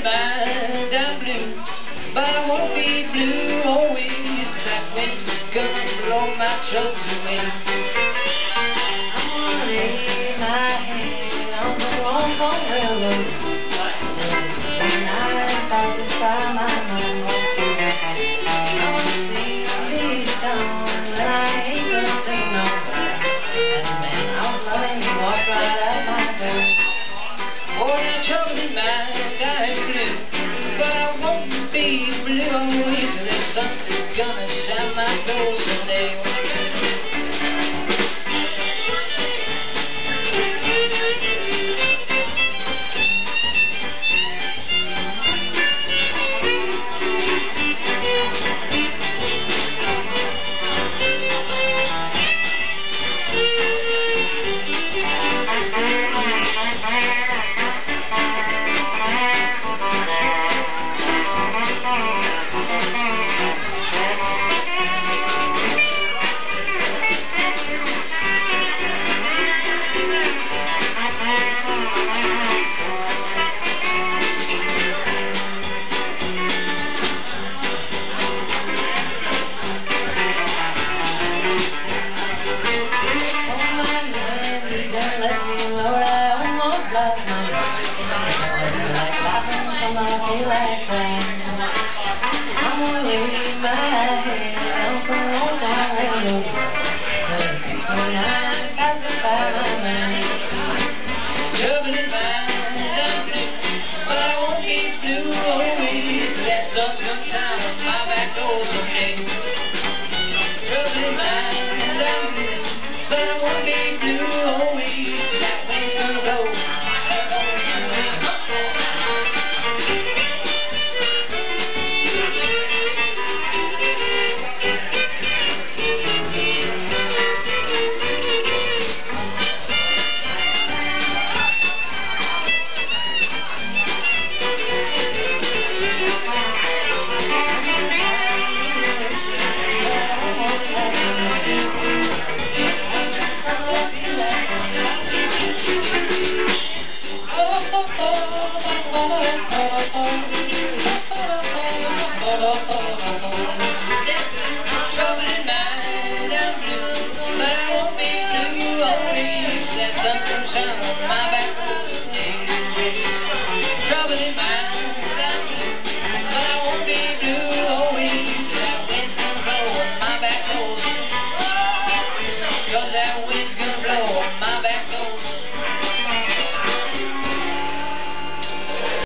in mind, I'm blue, but I won't be blue always. That wind's gonna blow my troubles away. I'm gonna lay my head on the railroad. Night passes by my home, I wanna sing these songs, I ain't gonna no. And man I was loving, walked right out my door. Oh, that trouble in mind, blue always. The gonna shine my door someday. Always. That